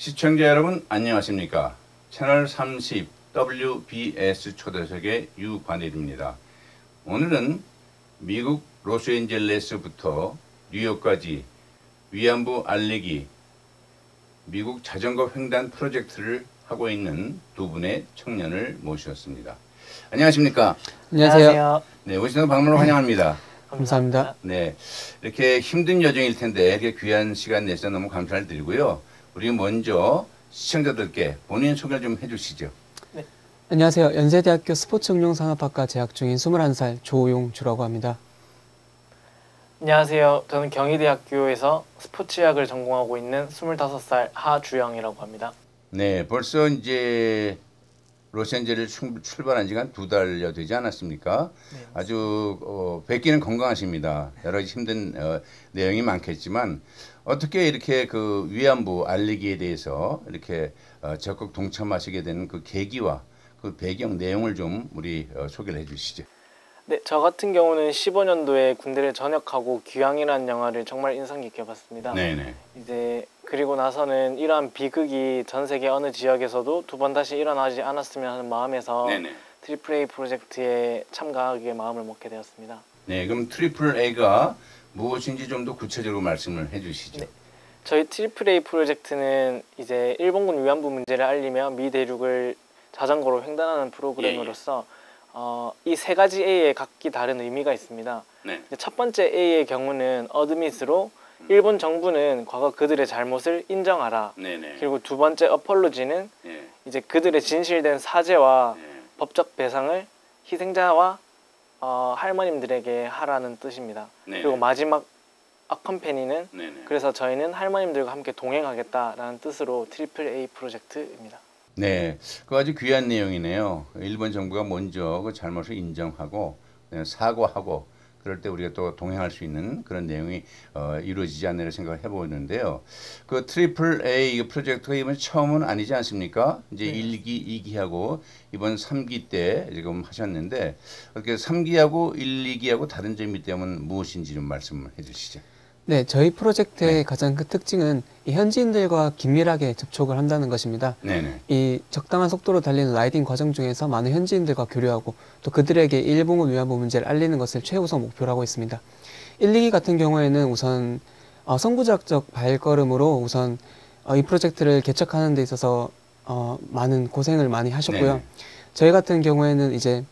시청자 여러분 안녕하십니까? 채널 30 WBS 초대석의 유관일입니다. 오늘은 미국 로스앤젤레스부터 뉴욕까지 위안부 알리기 미국 자전거 횡단 프로젝트를 하고 있는 두 분의 청년을 모셨습니다. 안녕하십니까? 안녕하세요. 네, 오시는 방문을 환영합니다. 감사합니다. 네, 이렇게 힘든 여정일 텐데 이렇게 귀한 시간 내셔서 너무 감사를 드리고요. 우리 먼저 시청자들께 본인 소개를 좀 해주시죠. 안녕하세요. 연세대학교 스포츠응용산업학과 재학 중인 21살 조용주라고 합니다. 안녕하세요. 저는 경희대학교에서 스포츠학을 전공하고 있는 25살 하주영이라고 합니다. 네, 벌써 이제 로스앤젤레스 출발한 지가 두 달여 되지 않았습니까? 네, 아주 어, 뵙기는 건강하십니다. 여러 가지 힘든 어, 내용이 많겠지만 어떻게 이렇게 그 위안부 알리기에 대해서 이렇게 어, 적극 동참하시게 되는 그 계기와 그 배경 내용을 좀 우리 어, 소개를 해주시죠. 네, 저 같은 경우는 15년도에 군대를 전역하고 귀향이라는 영화를 정말 인상 깊게 봤습니다. 네네. 이제 그리고 나서는 이러한 비극이 전 세계 어느 지역에서도 두 번 다시 일어나지 않았으면 하는 마음에서 네네. triple A 프로젝트에 참가하게 마음을 먹게 되었습니다. 네, 그럼 triple A가 무엇인지 좀 더 구체적으로 말씀을 해주시죠. 네. 저희 triple A 프로젝트는 이제 일본군 위안부 문제를 알리며 미 대륙을 자전거로 횡단하는 프로그램으로서 어, 이 세 가지 A에 각기 다른 의미가 있습니다. 네. 첫 번째 A의 경우는 admit으로 일본 정부는 과거 그들의 잘못을 인정하라. 네네. 그리고 두 번째 apology는 예. 이제 그들의 진실된 사죄와 예. 법적 배상을 희생자와 어, 할머님들에게 하라는 뜻입니다. 네네. 그리고 마지막 accompany는 네네. 그래서 저희는 할머님들과 함께 동행하겠다라는 뜻으로 Triple A 프로젝트입니다. 네, 그 아주 귀한 내용이네요. 일본 정부가 먼저 그 잘못을 인정하고 네, 사과하고 그럴 때 우리가 또 동행할 수 있는 그런 내용이 어, 이루어지지 않나 생각을 해보는데요. 그 Triple A 이 프로젝트가 이번 처음은 아니지 않습니까? 이제 네. 일 1기, 2기하고 이번 3기 때 지금 하셨는데 어떻게 3기하고 1, 2기하고 다른 점이 있다면 무엇인지 좀 말씀을 해주시죠. 네, 저희 프로젝트의 네. 가장 큰 특징은 이 현지인들과 긴밀하게 접촉을 한다는 것입니다. 네네. 이 적당한 속도로 달리는 라이딩 과정 중에서 많은 현지인들과 교류하고 또 그들에게 일본군 위안부 문제를 알리는 것을 최우선 목표로 하고 있습니다. 1, 2기 같은 경우에는 우선 어, 선구자적 발걸음으로 우선 어, 이 프로젝트를 개척하는 데 있어서 어, 많은 고생을 많이 하셨고요. 네네. 저희 같은 경우에는 이제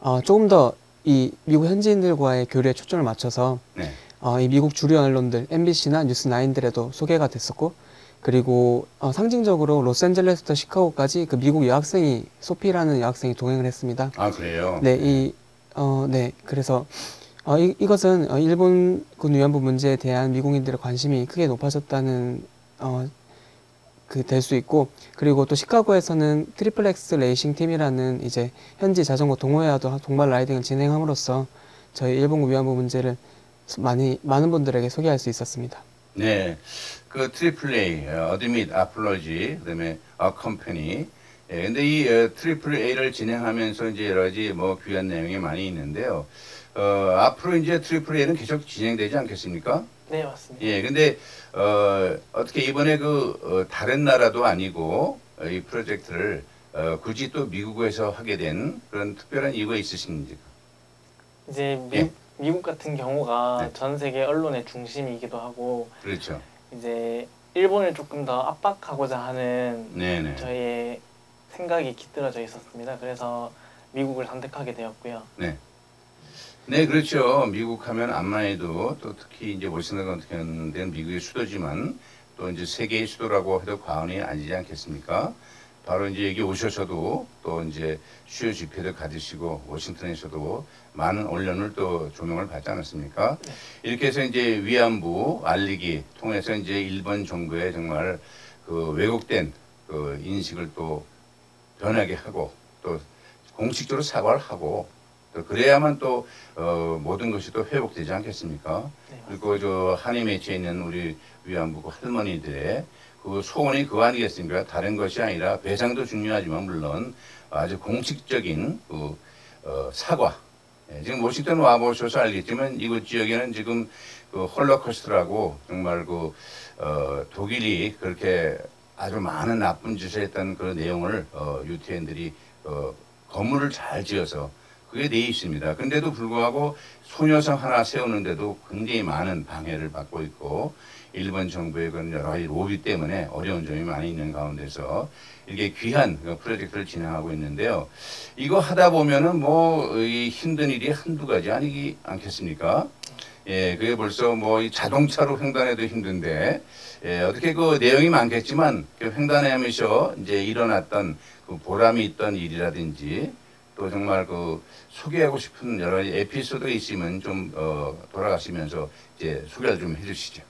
어, 조금 더 이 미국 현지인들과의 교류에 초점을 맞춰서 네. 어, 이 미국 주류 언론들 MBC나 뉴스9들에도 소개가 됐었고 그리고 어, 상징적으로 로스앤젤레스부터 시카고까지 그 미국 여학생이 소피라는 여학생이 동행을 했습니다. 아 그래요. 네, 이 어, 네, 그래서 어, 이, 이것은 어, 일본군 위안부 문제에 대한 미국인들의 관심이 크게 높아졌다는 어, 그 될 수 있고 그리고 또 시카고에서는 Triple X Racing 팀이라는 이제 현지 자전거 동호회와도 동반 라이딩을 진행함으로써 저희 일본군 위안부 문제를 많이 많은 분들에게 소개할 수 있었습니다. 네, 그 Triple A, admit, apology, 그다음에 accompany. 예, 근데 이 어, Triple A를 진행하면서 이제 여러 가지 뭐 귀한 내용이 많이 있는데요. 어, 앞으로 이제 Triple A는 계속 진행되지 않겠습니까? 네, 맞습니다. 예, 근데 어, 어떻게 이번에 그 어, 다른 나라도 아니고 어, 이 프로젝트를 어, 굳이 또 미국에서 하게 된 그런 특별한 이유가 있으신지? 이제 미, 예. 미국 같은 경우가 네. 전 세계 언론의 중심이기도 하고 그렇죠. 이제 일본을 조금 더 압박하고자 하는 네네. 저희의 생각이 깃들어져 있었습니다. 그래서 미국을 선택하게 되었고요. 네. 네, 그렇죠. 미국 하면 암만해도 또 특히 이제 워싱턴 같은 데는 미국의 수도지만 또 이제 세계의 수도라고 해도 과언이 아니지 않겠습니까? 바로 이제 여기 오셔서도 또 이제 수요 집회도 가지시고 워싱턴에서도 많은 언론을 또 조명을 받지 않았습니까? 네. 이렇게 해서 이제 위안부 알리기 통해서 이제 일본 정부의 정말 그 왜곡된 그 인식을 또 변하게 하고 또 공식적으로 사과를 하고 또 그래야만 또 어, 모든 것이 또 회복되지 않겠습니까? 네, 그리고 저 한이 맺혀 있는 우리 위안부 그 할머니들의 그 소원이 그거 아니겠습니까? 다른 것이 아니라 배상도 중요하지만 물론 아주 공식적인 그 어, 사과. 예, 지금 워싱턴 와보셔서 알겠지만 이곳 지역에는 지금 그 홀로코스트라고 정말 그 어, 독일이 그렇게 아주 많은 나쁜 짓을 했던 그 내용을 어, 유태인들이 어, 건물을 잘 지어서 그게 돼 있습니다. 근데도 불구하고 소녀상 하나 세우는데도 굉장히 많은 방해를 받고 있고 일본 정부의 그런 여러 가지 로비 때문에 어려운 점이 많이 있는 가운데서 이렇게 귀한 그 프로젝트를 진행하고 있는데요. 이거 하다 보면은 뭐이 힘든 일이 한두 가지 아니기 않겠습니까? 예, 그게 벌써 뭐 이 자동차로 횡단해도 힘든데, 예, 어떻게 그 내용이 많겠지만, 그 횡단하면서 이제 일어났던 그 보람이 있던 일이라든지, 또 정말 그 소개하고 싶은 여러 가지 에피소드가 있으면 좀, 어, 돌아가시면서 이제 소개를 좀 해주시죠.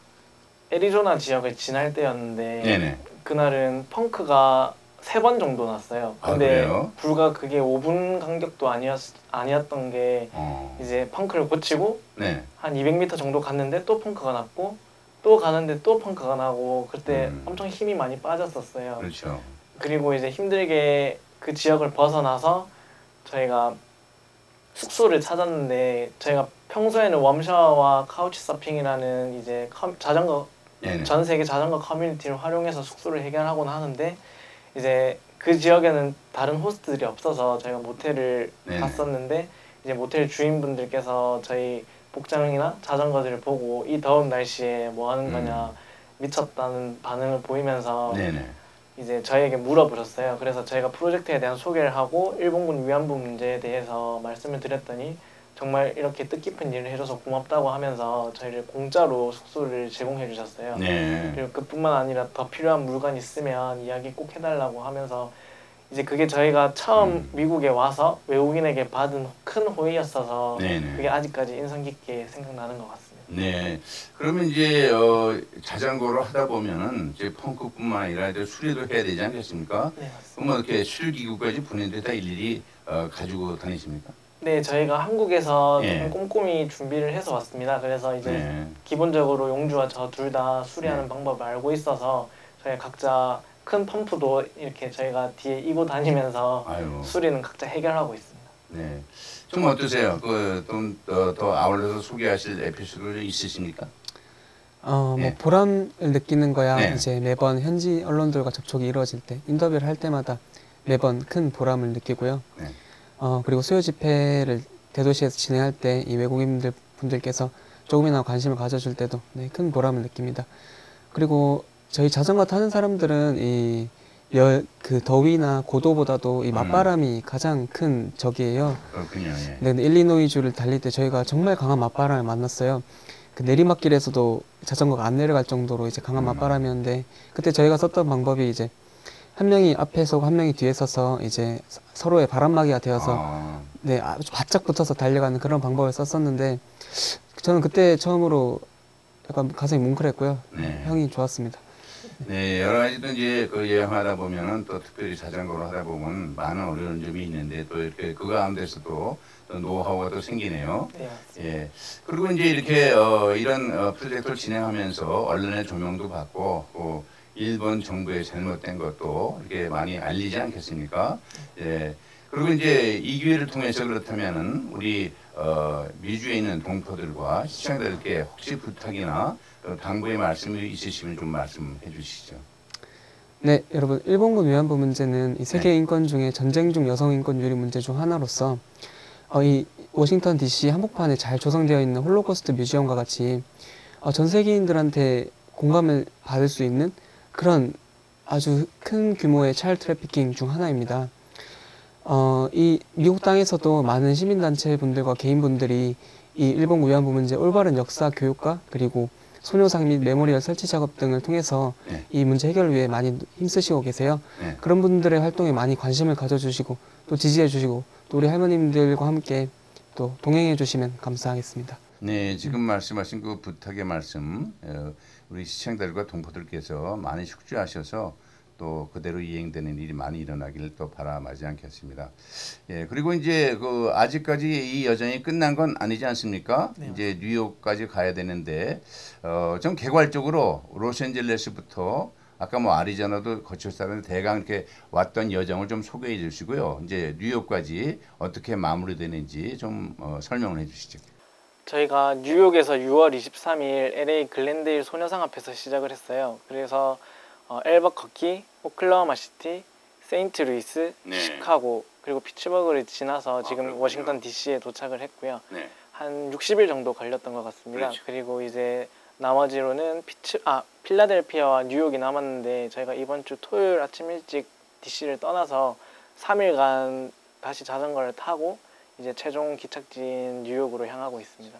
애리조나 지역을 지날 때였는데 네네. 그날은 펑크가 세 번 정도 났어요. 아, 근데 그래요? 불과 그게 5분 간격도 아니었 아니었던 게 어, 이제 펑크를 고치고 네. 한 200m 정도 갔는데 또 펑크가 났고 또 가는데 또 펑크가 나고 그때 음. 엄청 힘이 많이 빠졌었어요. 그렇죠. 그리고 이제 힘들게 그 지역을 벗어나서 저희가 숙소를 찾았는데 저희가 평소에는 웜샤워와 카우치 서핑이라는 이제 커- 자전거 네네. 전 세계 자전거 커뮤니티를 활용해서 숙소를 해결하곤 하는데 이제 그 지역에는 다른 호스트들이 없어서 저희가 모텔을 네네. 갔었는데 이제 모텔 주인분들께서 저희 복장이나 자전거들을 보고 이 더운 날씨에 뭐 하는 거냐 미쳤다는 반응을 보이면서 음. 네네. 이제 저희에게 물어보셨어요. 그래서 저희가 프로젝트에 대한 소개를 하고 일본군 위안부 문제에 대해서 말씀을 드렸더니 정말 이렇게 뜻깊은 일을 해줘서 고맙다고 하면서 저희를 공짜로 숙소를 제공해 주셨어요. 네. 그리고 그뿐만 아니라 더 필요한 물건 있으면 이야기 꼭 해달라고 하면서 이제 그게 저희가 처음 음. 미국에 와서 외국인에게 받은 큰 호의였어서 네 네. 그게 아직까지 인상 깊게 생각나는 것 같습니다. 네. 그러면 이제 어, 자전거로 하다 보면은 이제 펑크뿐만 아니라 이제 수리도 해야 되지 않겠습니까? 네, 맞습니다. 그러면 이렇게 수리기구까지 보내는데 다 일일이 어, 가지고 다니십니까? 네, 저희가 한국에서 예. 좀 꼼꼼히 준비를 해서 왔습니다. 그래서 이제 네. 기본적으로 용주와 저 둘 다 수리하는 네. 방법을 알고 있어서 저희 각자 큰 펌프도 이렇게 저희가 뒤에 이고 다니면서 아유. 수리는 각자 해결하고 있습니다. 네. 좀 어떠세요? 그좀더 더 아울러서 소개하실 에피소드 있으십니까? 어, 뭐 네. 보람을 느끼는 거야 네. 이제 매번 현지 언론들과 접촉이 이루어질 때 인터뷰를 할 때마다 매번 큰 보람을 느끼고요. 네. 어, 그리고 수요 집회를 대도시에서 진행할 때 이 외국인들 분들께서 조금이나마 관심을 가져줄 때도 네, 큰 보람을 느낍니다. 그리고 저희 자전거 타는 사람들은 이 열, 그 더위나 고도보다도 이 음. 맞바람이 가장 큰 적이에요. 그렇군요. 예. 네, 일리노이주를 달릴 때 저희가 정말 강한 맞바람을 만났어요. 그 내리막길에서도 자전거가 안 내려갈 정도로 이제 강한 음. 맞바람이었는데 그때 저희가 썼던 방법이 이제 한 명이 앞에 서고 한 명이 뒤에 서서 이제 서- 서로의 바람막이가 되어서 아, 네 아주 바짝 붙어서 달려가는 그런 방법을 썼었는데 저는 그때 처음으로 약간 가슴이 뭉클했고요. 네. 형이 좋았습니다. 네, 여러 가지도 이제 그 여행하다 보면은 또 특별히 자전거로 하다 보면 많은 어려운 점이 있는데 또 이렇게 그 가운데서도 또 노하우가 또 생기네요. 네. 예. 그리고 이제 이렇게 어, 이런 어, 프로젝트를 진행하면서 언론의 조명도 받고 또 일본 정부의 잘못된 것도 이렇게 많이 알리지 않겠습니까? 예. 그리고 이제 이 기회를 통해서 그렇다면은 우리 어, 미주에 있는 동포들과 시청자들께 혹시 부탁이나 어, 당부의 말씀이 있으시면 좀 말씀해 주시죠. 네, 여러분 일본군 위안부 문제는 이 세계 네. 인권 중에 전쟁 중 여성 인권 유린 문제 중 하나로서 어, 이 워싱턴 D.C. 한복판에 잘 조성되어 있는 Holocaust Museum과 같이 어, 전 세계인들한테 공감을 받을 수 있는 그런 아주 큰 규모의 child trafficking 중 하나입니다. 어, 이 미국 땅에서도 많은 시민단체 분들과 개인분들이 이 일본 위안부 문제 올바른 역사 교육과 그리고 소녀상 및 memorial 설치 작업 등을 통해서 네. 이 문제 해결을 위해 많이 힘쓰시고 계세요. 네. 그런 분들의 활동에 많이 관심을 가져주시고 또 지지해 주시고 또 우리 할머님들과 함께 또 동행해 주시면 감사하겠습니다. 네, 지금 말씀하신 그 부탁의 말씀, 어, 우리 시청자들과 동포들께서 많이 숙지하셔서 또 그대로 이행되는 일이 많이 일어나기를 또 바라마지 않겠습니다. 예, 그리고 이제 그 아직까지 이 여정이 끝난 건 아니지 않습니까? 네, 이제 뉴욕까지 가야 되는데 어, 좀 개괄적으로 로스앤젤레스부터 아까 뭐 아리조나도 거쳤다는 대강 이렇게 왔던 여정을 좀 소개해 주시고요. 이제 뉴욕까지 어떻게 마무리되는지 좀 어, 설명을 해 주시죠. 저희가 뉴욕에서 6월 23일 LA 글렌데일 소녀상 앞에서 시작을 했어요. 그래서 어, 엘버커키, 오클라호마 시티, 세인트 루이스, 네. 시카고 그리고 피츠버그를 지나서 아, 지금 그렇군요. 워싱턴 DC에 도착을 했고요. 네. 한 60일 정도 걸렸던 것 같습니다. 그렇죠. 그리고 이제 나머지로는 피츠 아 필라델피아와 뉴욕이 남았는데 저희가 이번 주 토요일 아침 일찍 DC를 떠나서 3일간 다시 자전거를 타고 이제 최종 기착지인 뉴욕으로 향하고 있습니다.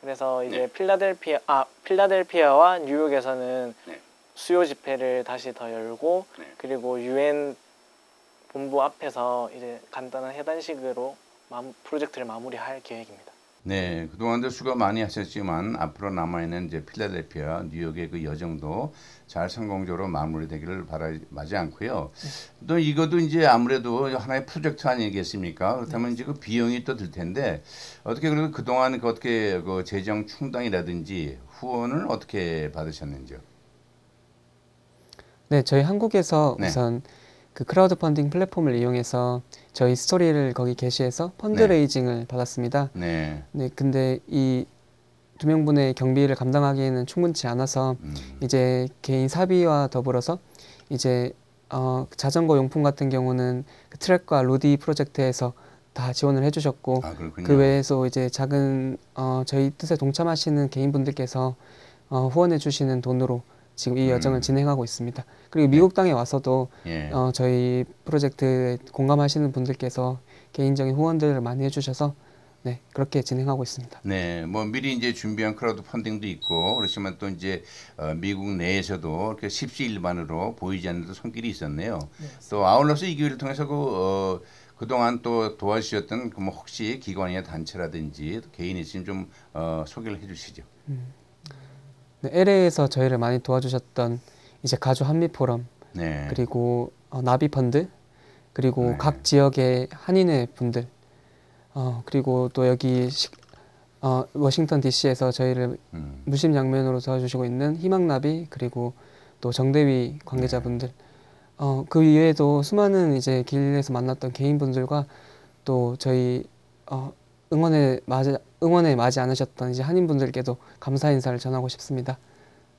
그래서 이제 네. 필라델피아 아 필라델피아와 뉴욕에서는 네. 수요 집회를 다시 더 열고 네. 그리고 유엔 본부 앞에서 이제 간단한 해단식으로 마- 프로젝트를 마무리할 계획입니다. 네, 그동안도 수고 많이 하셨지만 앞으로 남아있는 이제 필라델피아, 뉴욕의 그 여정도 잘 성공적으로 마무리되기를 바라지 않고요. 또 이것도 이제 아무래도 하나의 프로젝트 아니겠습니까? 그렇다면 이제 그 비용이 또 들 텐데 어떻게 그래도 그동안 그 어떻게 그 재정 충당이라든지 후원을 어떻게 받으셨는지요? 네, 저희 한국에서 네. 우선 그 크라우드 펀딩 플랫폼을 이용해서 저희 스토리를 거기 게시해서 네. fundraising을 받았습니다. 네, 네, 근데 이 두 명분의 경비를 감당하기에는 충분치 않아서 음, 이제 개인 사비와 더불어서 이제 어, 자전거 용품 같은 경우는 그 Trek과 Rudy Project에서 다 지원을 해주셨고 아. 그 외에서 이제 작은 어, 저희 뜻에 동참하시는 개인분들께서 어, 후원해 주시는 돈으로 지금 이 여정을 음. 진행하고 있습니다. 그리고 미국 땅에 와서도 예. 어, 저희 프로젝트에 공감하시는 분들께서 개인적인 후원들을 많이 해주셔서 네 그렇게 진행하고 있습니다. 네, 뭐 미리 이제 준비한 크라우드 펀딩도 있고 그렇지만 또 이제 어, 미국 내에서도 이렇게 십시일반으로 보이지 않는 또 손길이 있었네요. 또 아울러서 이 기회를 통해서 그 어, 그동안 또 도와주셨던 그 뭐 혹시 기관이나 단체라든지 또 개인이 있으면 좀 어, 소개를 해주시죠. 네, LA에서 저희를 많이 도와주셨던 이제 가주 한미 포럼 네, 그리고 어, 나비 펀드 그리고 네. 각 지역의 한인회 분들 어, 그리고 또 여기 시, 어, 워싱턴 D.C.에서 저희를 음, 무심양면으로 도와주시고 있는 희망나비 그리고 또 정대위 관계자분들. 어, 그 이외에도 수많은 이제 길에서 만났던 개인분들과 또 저희 어, 응원에 맞이 응원에 맞이 않으셨던 이제 한인분들께도 감사 인사를 전하고 싶습니다.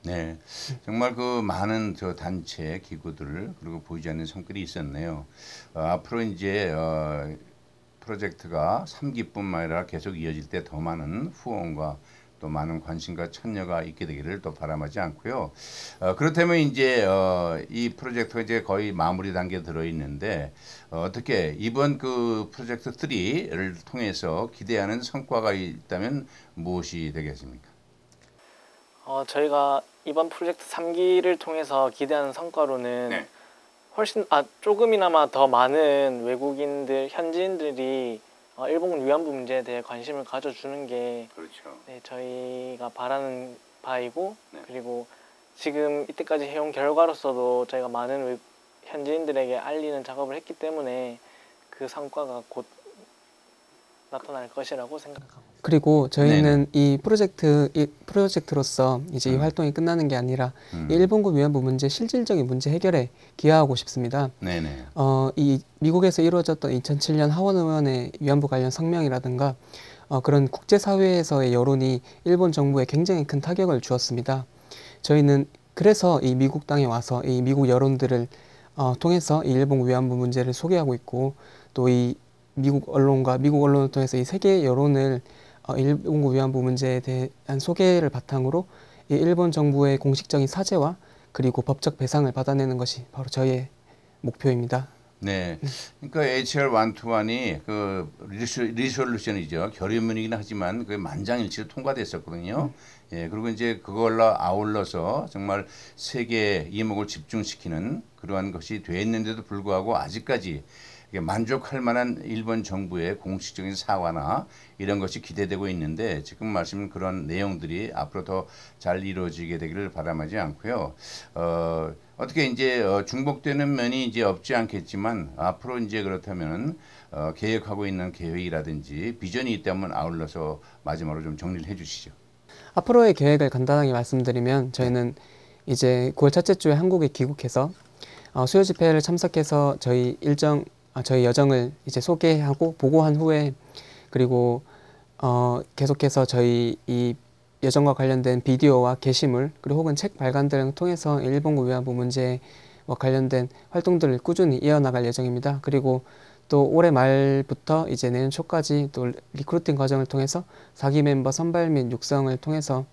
네, 정말 그 많은 저 단체 기구들 그리고 보이지 않는 손길이 있었네요. 어, 앞으로 이제 어, 프로젝트가 3기뿐만 아니라 계속 이어질 때 더 많은 후원과 또 많은 관심과 참여가 있게 되기를 또 바람하지 않고요. 어, 그렇다면 이제 어, 이 프로젝트가 이제 거의 마무리 단계에 들어 있는데 어, 어떻게 이번 그 프로젝트 3를 통해서 기대하는 성과가 있다면 무엇이 되겠습니까? 어, 저희가 이번 프로젝트 3기를 통해서 기대하는 성과로는 네. 훨씬 아 조금이나마 더 많은 외국인들 현지인들이 어, 일본군 위안부 문제에 대해 관심을 가져주는 게 그렇죠. 네, 저희가 바라는 바이고 네. 그리고 지금 이때까지 해온 결과로서도 저희가 많은 외- 현지인들에게 알리는 작업을 했기 때문에 그 성과가 곧 나타날 것이라고 생각합니다. 그리고 저희는 이 프로젝트 이 프로젝트로서 이제 이 음. 활동이 끝나는 게 아니라 음. 이 일본군 위안부 문제 실질적인 문제 해결에 기여하고 싶습니다. 네네. 어, 이 미국에서 이루어졌던 2007년 하원 의원의 위안부 관련 성명이라든가 어, 그런 국제 사회에서의 여론이 일본 정부에 굉장히 큰 타격을 주었습니다. 저희는 그래서 이 미국 땅에 와서 이 미국 여론들을 어, 통해서 이 일본 위안부 문제를 소개하고 있고 또 이 미국 언론과 미국 언론을 통해서 이 세계 여론을 어, 일본군 위안부 문제에 대한 소개를 바탕으로 이 일본 정부의 공식적인 사죄와 그리고 법적 배상을 받아내는 것이 바로 저희의 목표입니다. 네. 그러니까 HR 121이 그 리소, 리솔루션이죠. 결의문이긴 하지만 그 만장일치로 통과됐었거든요. 예, 그리고 이제 그걸로 아울러서 정말 세계 이목을 집중시키는 그러한 것이 됐는데도 불구하고 아직까지 만족할 만한 일본 정부의 공식적인 사과나 이런 것이 기대되고 있는데 지금 말씀은 그런 내용들이 앞으로 더 잘 이루어지게 되기를 바람하지 않고요. 어, 어떻게 이제 어, 중복되는 면이 이제 없지 않겠지만 앞으로 이제 그렇다면 어, 계획하고 있는 계획이라든지 비전이 있다면 아울러서 마지막으로 좀 정리를 해주시죠. 앞으로의 계획을 간단하게 말씀드리면 저희는 이제 9월 첫째 주에 한국에 귀국해서 어, 수요 집회를 참석해서 저희 일정 아, 저희 여정을 이제 소개하고 보고한 후에 그리고 어, 계속해서 저희 이 여정과 관련된 비디오와 게시물 그리고 혹은 책 발간 등을 통해서 일본군 위안부 문제와 관련된 활동들을 꾸준히 이어나갈 예정입니다. 그리고 또 올해 말부터 이제 내년 초까지 또 recruiting 과정을 통해서 4기 멤버 선발 및 육성을 통해서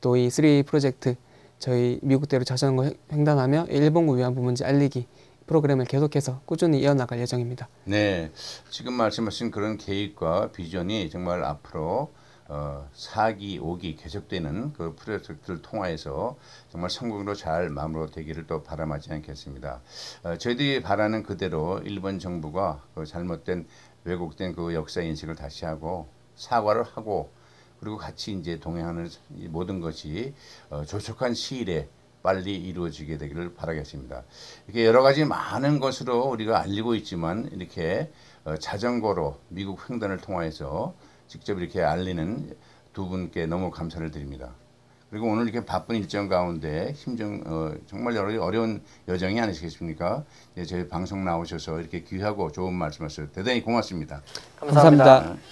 또 이 3 프로젝트 저희 미국대로 자전거 횡단하며 일본군 위안부 문제 알리기 프로그램을 계속해서 꾸준히 이어나갈 예정입니다. 네, 지금 말씀하신 그런 계획과 비전이 정말 앞으로 어, 4기, 5기 계속되는 그 프로젝트를 통하여서 정말 성공으로 잘 마무리되기를 또 바람하지 않겠습니다. 어, 저희들이 바라는 그대로 일본 정부가 그 잘못된 왜곡된 그 역사 인식을 다시 하고 사과를 하고 그리고 같이 이제 동행하는 이 모든 것이 어, 조속한 시일에 빨리 이루어지게 되기를 바라겠습니다. 이렇게 여러 가지 많은 것으로 우리가 알리고 있지만 이렇게 어, 자전거로 미국 횡단을 통하여서 직접 이렇게 알리는 두 분께 너무 감사를 드립니다. 그리고 오늘 이렇게 바쁜 일정 가운데 힘정 어, 정말 여러 어려운 여정이 아니시겠습니까? 예, 저희 방송 나오셔서 이렇게 귀하고 좋은 말씀하셔서 대단히 고맙습니다. 감사합니다. 감사합니다.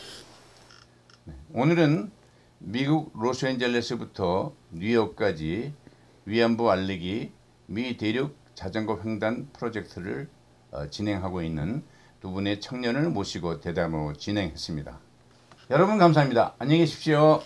오늘은 미국 로스앤젤레스부터 뉴욕까지 위안부 알리기 미 대륙 자전거 횡단 프로젝트를 어, 진행하고 있는 두 분의 청년을 모시고 대담으로 진행했습니다. 여러분 감사합니다. 안녕히 계십시오.